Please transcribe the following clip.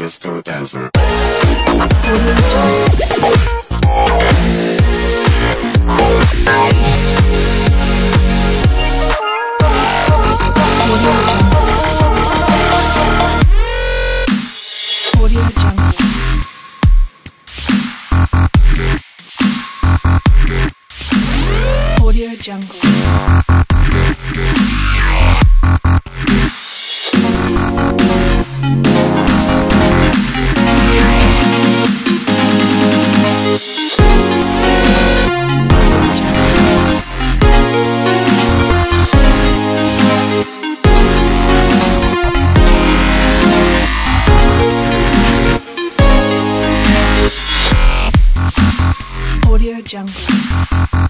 disco dancer. Audio Jungle. 山谷。